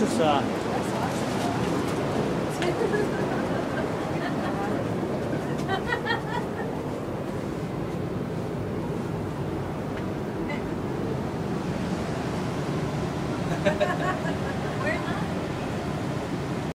this is uh, We're not